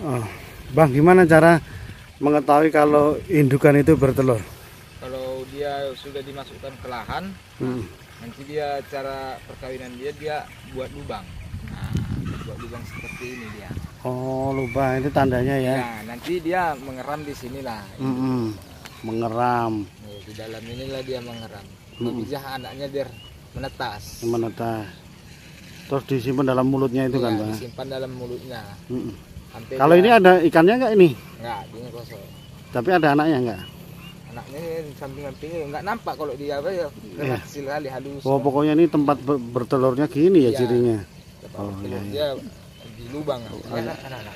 Oh. Bang, gimana cara mengetahui kalau indukan itu bertelur? Kalau dia sudah dimasukkan ke lahan, Hmm. nanti dia cara perkawinan dia dia buat lubang. Nah, buat lubang seperti ini dia. Oh, lupa itu tandanya ya. Nah, nanti dia mengeram di sinilah. Mm-mm. Mengeram, Nih, di dalam inilah dia mengeram. Mm-mm. Bijah anaknya biar menetas. menetas. Terus disimpan dalam mulutnya itu kan, Iya, Bang. disimpan dalam mulutnya. Mm-mm. Sampai Kalau ini ada ikannya nggak ini? enggak, dia kosong. Tapi ada anaknya nggak? Anaknya ini samping-sampingnya enggak nampak kalau dia apa ya. Iya. Kecil kali halus. Oh, pokoknya ini tempat ber- bertelurnya gini ya Iya. cirinya. Oh, telur iya, dia di lubang. Ini anak-anak.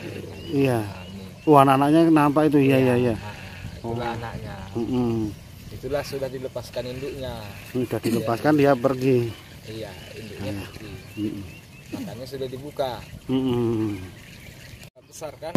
Iya. Nah, ini. Wah, anak-anaknya nampak itu. Iya, iya, iya. Nah, Oh. anaknya. Mm-mm. Itulah sudah dilepaskan induknya. Sudah dilepaskan dia pergi. Iya, induknya pergi. Mm-mm. Makanya sudah dibuka. Mm-mm. Besar kan?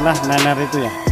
Inilah nener itu ya.